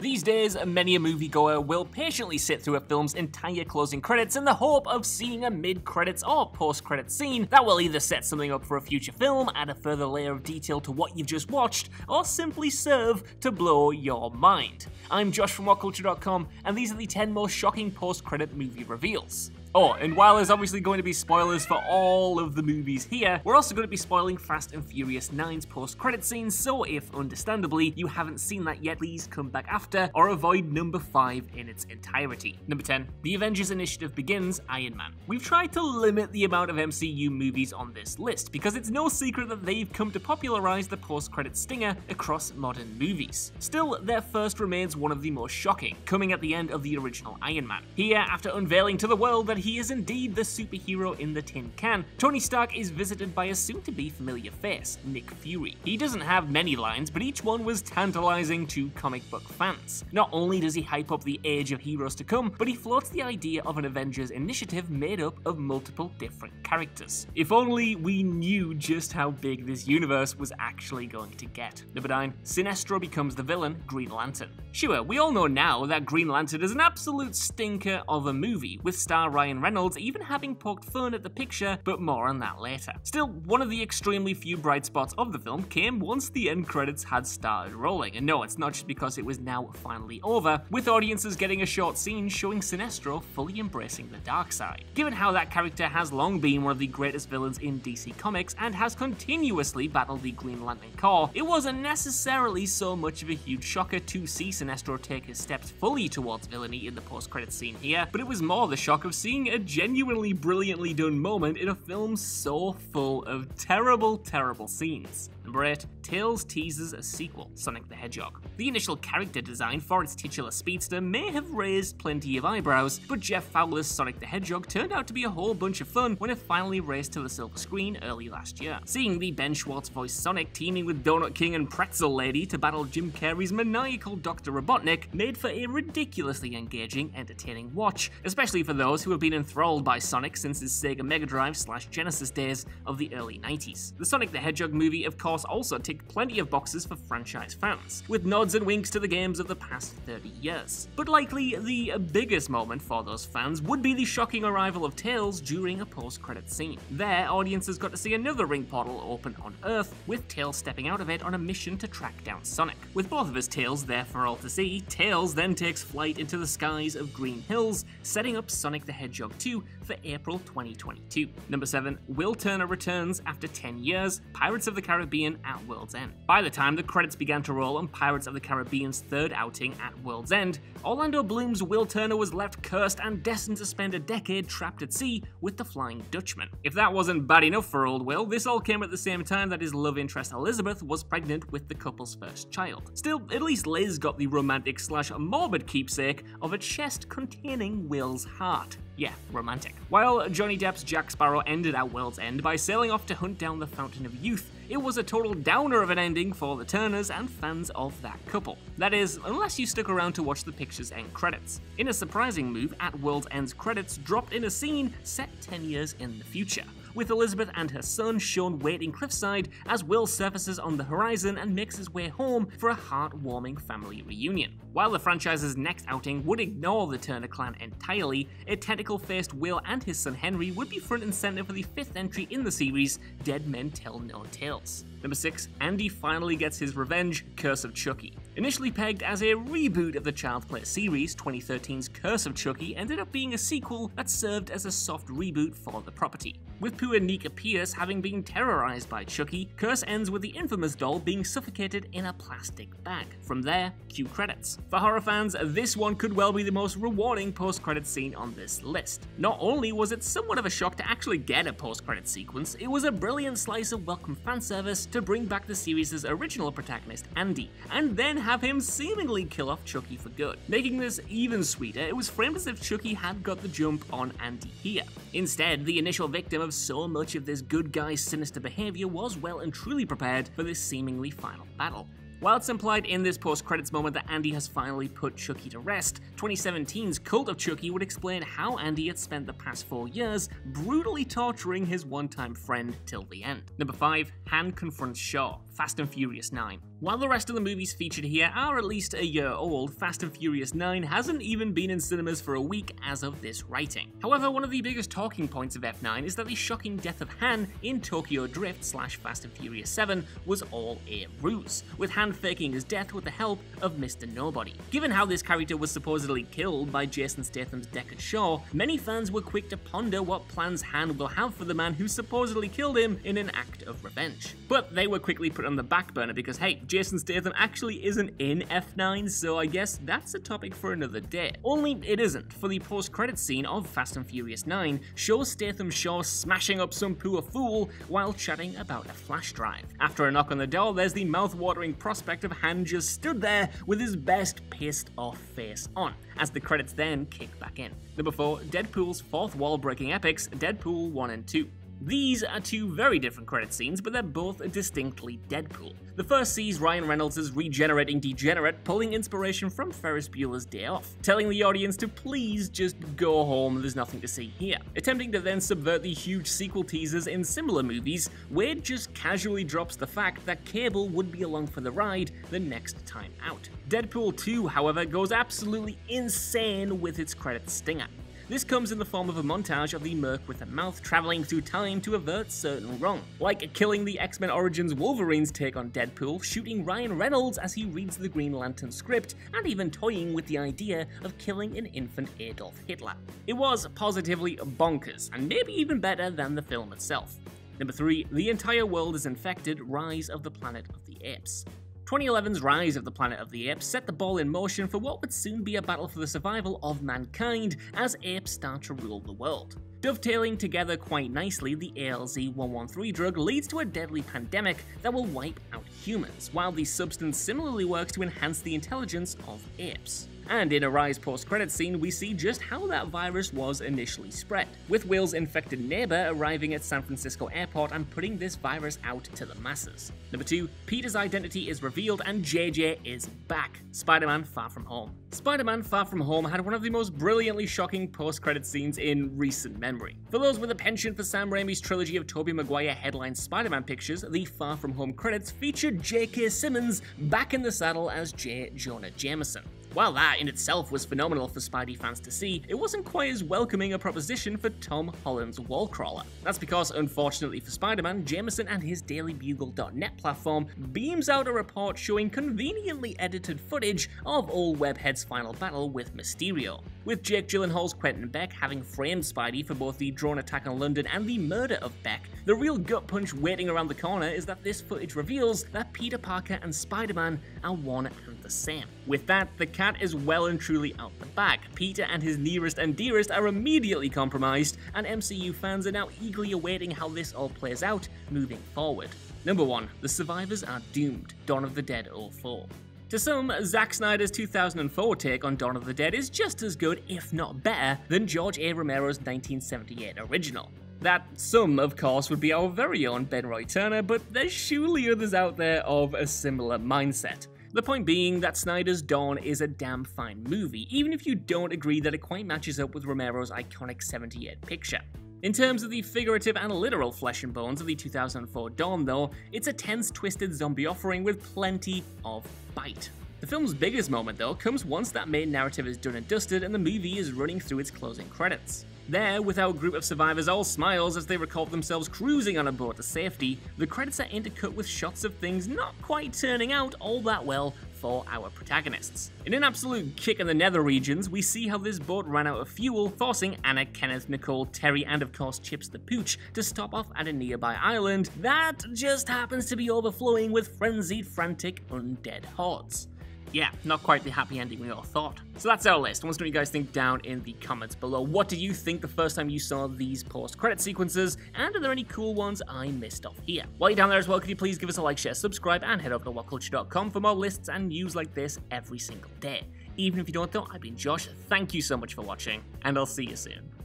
These days, many a moviegoer will patiently sit through a film's entire closing credits in the hope of seeing a mid-credits or post-credits scene that will either set something up for a future film, add a further layer of detail to what you've just watched, or simply serve to blow your mind. I'm Josh from WhatCulture.com, and these are the 10 most shocking post-credit movie reveals. Oh, and while there's obviously going to be spoilers for all of the movies here, we're also going to be spoiling Fast and Furious 9's post-credit scene, so if, understandably, you haven't seen that yet, please come back after or avoid number 5 in its entirety. Number 10. The Avengers Initiative begins Iron Man. We've tried to limit the amount of MCU movies on this list, because it's no secret that they've come to popularize the post-credit stinger across modern movies. Still, their first remains one of the most shocking, coming at the end of the original Iron Man. Here, after unveiling to the world that he is indeed the superhero in the tin can, Tony Stark is visited by a soon-to-be familiar face, Nick Fury. He doesn't have many lines, but each one was tantalizing to comic book fans. Not only does he hype up the age of heroes to come, but he floats the idea of an Avengers initiative made up of multiple different characters. If only we knew just how big this universe was actually going to get. Number 9. Sinestro becomes the villain, Green Lantern. Sure, we all know now that Green Lantern is an absolute stinker of a movie, with star Ryan Reynolds even having poked fun at the picture, but more on that later. Still, one of the extremely few bright spots of the film came once the end credits had started rolling, and no, it's not just because it was now finally over, with audiences getting a short scene showing Sinestro fully embracing the dark side. Given how that character has long been one of the greatest villains in DC Comics and has continuously battled the Green Lantern Corps, it wasn't necessarily so much of a huge shocker to see Sinestro take his steps fully towards villainy in the post-credits scene here, but it was more the shock of seeing a genuinely brilliantly done moment in a film so full of terrible, terrible scenes. Number 8. Tails teases a sequel, Sonic the Hedgehog. The initial character design for its titular speedster may have raised plenty of eyebrows, but Jeff Fowler's Sonic the Hedgehog turned out to be a whole bunch of fun when it finally raced to the silver screen early last year. Seeing the Ben Schwartz voiced Sonic teaming with Donut King and Pretzel Lady to battle Jim Carrey's maniacal Dr. Robotnik made for a ridiculously engaging, entertaining watch, especially for those who have been enthralled by Sonic since his Sega Mega Drive slash Genesis days of the early 90s. The Sonic the Hedgehog movie, of course, also ticked plenty of boxes for franchise fans, with nods and winks to the games of the past 30 years. But likely, the biggest moment for those fans would be the shocking arrival of Tails during a post-credit scene. There, audiences got to see another ring portal open on Earth, with Tails stepping out of it on a mission to track down Sonic. With both of his tails there for all to see, Tails then takes flight into the skies of Green Hills, setting up Sonic the Hedgehog 2 for April 2022. Number 7. Will Turner returns after 10 years, Pirates of the Caribbean at World's End. By the time the credits began to roll on Pirates of the Caribbean's third outing at World's End, Orlando Bloom's Will Turner was left cursed and destined to spend a decade trapped at sea with the Flying Dutchman. If that wasn't bad enough for old Will, this all came at the same time that his love interest Elizabeth was pregnant with the couple's first child. Still, at least Liz got the romantic slash morbid keepsake of a chest containing Will's heart. Yeah, romantic. While Johnny Depp's Jack Sparrow ended at World's End by sailing off to hunt down the Fountain of Youth, it was a total downer of an ending for the Turners and fans of that couple. That is, unless you stuck around to watch the picture's end credits. In a surprising move, at World's End's credits dropped in a scene set 10 years in the future with Elizabeth and her son Sean waiting cliffside as Will surfaces on the horizon and makes his way home for a heartwarming family reunion. While the franchise's next outing would ignore the Turner clan entirely, a tentacle-faced Will and his son Henry would be front and center for the fifth entry in the series, Dead Men Tell No Tales. Number 6. Andy finally gets his revenge, Curse of Chucky. Initially pegged as a reboot of the Child's Play series, 2013's Curse of Chucky ended up being a sequel that served as a soft reboot for the property. With poor Nica Pierce having been terrorized by Chucky, Curse ends with the infamous doll being suffocated in a plastic bag. From there, cue credits. For horror fans, this one could well be the most rewarding post-credit scene on this list. Not only was it somewhat of a shock to actually get a post-credit sequence, it was a brilliant slice of welcome fan service to bring back the series' original protagonist, Andy, and then have him seemingly kill off Chucky for good. Making this even sweeter, it was framed as if Chucky had got the jump on Andy here. Instead, the initial victim of so much of this good guy's sinister behavior was well and truly prepared for this seemingly final battle. While it's implied in this post-credits moment that Andy has finally put Chucky to rest, 2017's Cult of Chucky would explain how Andy had spent the past four years brutally torturing his one-time friend till the end. Number 5. Han confronts Shaw, Fast and Furious 9. While the rest of the movies featured here are at least a year old, Fast and Furious 9 hasn't even been in cinemas for a week as of this writing. However, one of the biggest talking points of F9 is that the shocking death of Han in Tokyo Drift slash Fast and Furious 7 was all a ruse, with Han faking his death with the help of Mr. Nobody. Given how this character was supposedly killed by Jason Statham's Deckard Shaw, many fans were quick to ponder what plans Han will have for the man who supposedly killed him in an act of revenge. But they were quickly put on the back burner because hey, Jason Statham actually isn't in F9, so I guess that's a topic for another day. Only it isn't, for the post-credit scene of Fast and Furious 9 shows Statham Shaw smashing up some poor fool while chatting about a flash drive. After a knock on the door, there's the mouth-watering prospect of Han just stood there with his best pissed off face on, as the credits then kick back in. Number 4, Deadpool's fourth wall-breaking epics, Deadpool 1 and 2. These are two very different credit scenes, but they're both distinctly Deadpool. The first sees Ryan Reynolds' regenerating degenerate pulling inspiration from Ferris Bueller's Day Off, telling the audience to please just go home, there's nothing to see here. Attempting to then subvert the huge sequel teasers in similar movies, Wade just casually drops the fact that Cable would be along for the ride the next time out. Deadpool 2, however, goes absolutely insane with its credit stinger. This comes in the form of a montage of the Merc with a mouth traveling through time to avert certain wrong, like killing the X-Men Origins Wolverine's take on Deadpool, shooting Ryan Reynolds as he reads the Green Lantern script, and even toying with the idea of killing an infant Adolf Hitler. It was positively bonkers, and maybe even better than the film itself. Number 3. The Entire World is Infected Rise of the Planet of the Apes. 2011's Rise of the Planet of the Apes set the ball in motion for what would soon be a battle for the survival of mankind as apes start to rule the world. Dovetailing together quite nicely, the ALZ-113 drug leads to a deadly pandemic that will wipe out humans, while the substance similarly works to enhance the intelligence of apes. And in a Rise post-credit scene, we see just how that virus was initially spread, with Will's infected neighbor arriving at San Francisco airport and putting this virus out to the masses. Number 2, Peter's identity is revealed and JJ is back. Spider-Man Far From Home. Spider-Man Far From Home had one of the most brilliantly shocking post-credit scenes in recent memory. For those with a penchant for Sam Raimi's trilogy of Tobey Maguire headline Spider-Man pictures, the Far From Home credits featured J.K. Simmons back in the saddle as J. Jonah Jameson. While that in itself was phenomenal for Spidey fans to see, it wasn't quite as welcoming a proposition for Tom Holland's Wallcrawler. That's because, unfortunately for Spider-Man, Jameson and his DailyBugle.net platform beams out a report showing conveniently edited footage of old Webhead's final battle with Mysterio. With Jake Gyllenhaal's Quentin Beck having framed Spidey for both the drone attack on London and the murder of Beck, the real gut punch waiting around the corner is that this footage reveals that Peter Parker and Spider-Man are one. With that, the cat is well and truly out the bag. Peter and his nearest and dearest are immediately compromised, and MCU fans are now eagerly awaiting how this all plays out moving forward. Number 1. The Survivors Are Doomed, Dawn of the Dead 04. To some, Zack Snyder's 2004 take on Dawn of the Dead is just as good, if not better, than George A. Romero's 1978 original. That some, of course, would be our very own Ben Roy Turner, but there's surely others out there of a similar mindset. The point being that Snyder's Dawn is a damn fine movie, even if you don't agree that it quite matches up with Romero's iconic 78 picture. In terms of the figurative and literal flesh and bones of the 2004 Dawn, though, it's a tense, twisted zombie offering with plenty of bite. The film's biggest moment, though, comes once that main narrative is done and dusted and the movie is running through its closing credits. There, with our group of survivors all smiles as they recall themselves cruising on a boat to safety, the credits are intercut with shots of things not quite turning out all that well for our protagonists. In an absolute kick in the nether regions, we see how this boat ran out of fuel, forcing Anna, Kenneth, Nicole, Terry, and of course Chips the Pooch to stop off at a nearby island that just happens to be overflowing with frenzied, frantic, undead hordes yeah, not quite the happy ending we all thought. So that's our list. I want to know what you guys think down in the comments below. What do you think the first time you saw these post-credit sequences? And are there any cool ones I missed off here? While you're down there as well, could you please give us a like, share, subscribe, and head over to whatculture.com for more lists and news like this every single day. Even if you don't though, I've been Josh, thank you so much for watching, and I'll see you soon.